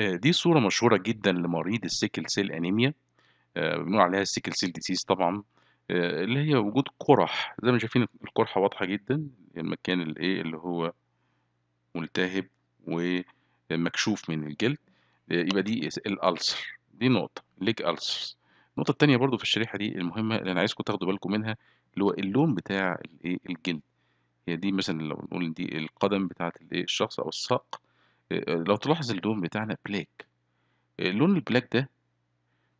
آآ دي صورة مشهورة جدًا لمريض الsickle cell anemia آآ بنقول عليها الsickle cell disease طبعًا آآ اللي هي وجود قُرح، زي ما شايفين القُرحة واضحة جدًا، المكان الإيه، اللي هو ملتهب ومكشوف من الجلد، يبقى دي الألسر دي نقطة leg ulcers النقطة التانية برضه في الشريحة دي المهمة اللي أنا عايزكم تاخدوا بالكم منها، اللي هو اللون بتاع الإيه، الجلد. هي دي مثلًا لو نقول دي القدم بتاعة الإيه، الشخص أو الساق لو تلاحظ اللون بتاعنا black آآ لون الblack ده،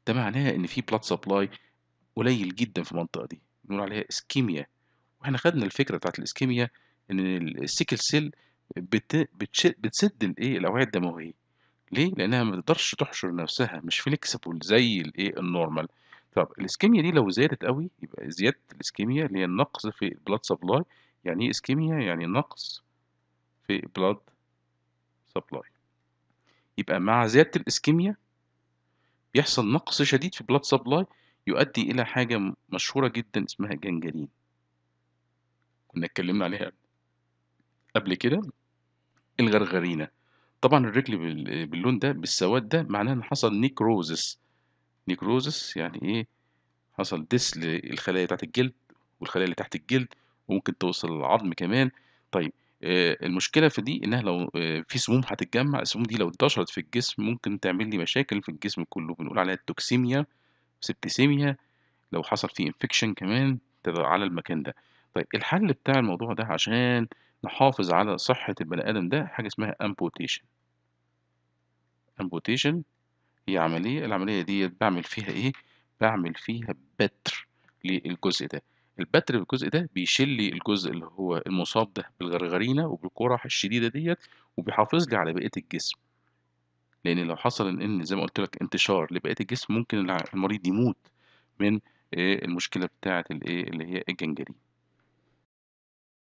ده معناه إن في blood supply قليل جدًا في المنطقة دي، بنقول عليها ischemia وإحنا خدنا الفكرة بتاعة الischemia إن الsickle cell بت بتش بتسد الإيه، الأوعية الدموية. ليه؟ لإنها ما تقدرش تحشر نفسها مش flexible زي الإيه، الnormal. طب الischemia دي لو زادت أوي، يبقى زيادة الischemia اللي هي النقص في الblood supply يعني إيه ischemia؟ يعني نقص في blood supply. يبقى مع زيادة الischemia بيحصل نقص شديد في الblood supply يؤدي إلى حاجة مشهورة جدًا اسمها gangrene. كنا اتكلمنا عليها قبل كده، الغرغرينة. طبعًا الرجل بال باللون ده بالسواد ده معناه إن حصل necrosis necrosis يعني إيه، حصل death للخلايا بتاعة الجلد والخلايا اللي تحت الجلد وممكن توصل للعضم كمان. طيب آآ المشكلة في دي إنها لو آآ في سموم هتتجمّع، السموم دي لو انتشرت في الجسم ممكن تعمل لي مشاكل في الجسم كله، بنقول عليها toxemia، septicemia لو حصل في infection كمان على المكان ده. طيب الحل بتاع الموضوع ده عشان نحافظ على صحة البني آدم ده حاجة اسمها amputation. amputation هي عملية، العملية ديّة باعمل فيها إيه، باعمل فيها بتر للجزء ده. البتر للجزء ده بيشيل لي الجزء اللي هو المصاب ده بالغرغرينة وبالقُرح الشديدة ديّة وبيحافظ لي على بقية الجسم. لإن لو حصل إن زي ما قُلت لك انتشار لبقية الجسم ممكن المريض يموت من آآ المشكلة بتاعة الإيه، اللي هي الgangrene.